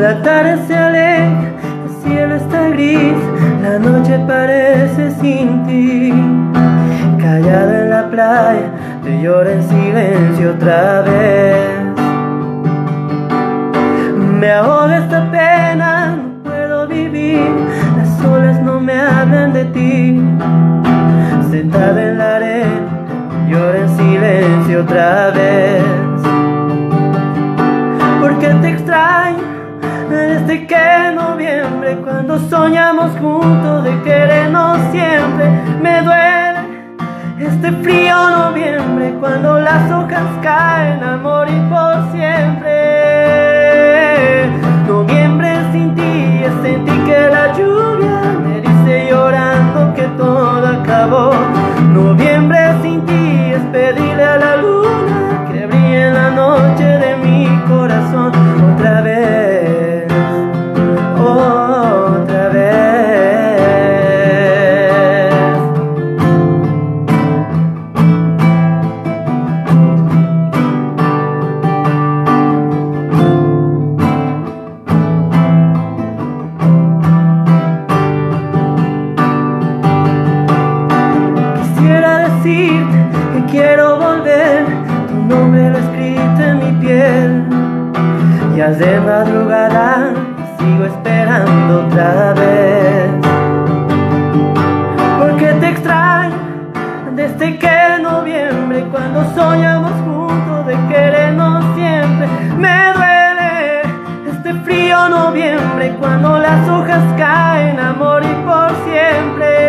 La tarde se aleja, el cielo está gris, la noche parece sin ti. Callada en la playa, te llora en silencio otra vez. Me ahoga esta pena, no puedo vivir, las olas no me hablan de ti. Sentada en la arena, llora en silencio otra vez. Desde que noviembre, cuando soñamos juntos de querernos siempre, me duele este frío noviembre, cuando las hojas caen a morir por siempre. Quiero volver, tu nombre lo escrito en mi piel. Ya es de madrugada, y sigo esperando otra vez. Porque te extraño desde que noviembre, cuando soñamos juntos de querernos siempre. Me duele este frío noviembre, cuando las hojas caen a morir por siempre.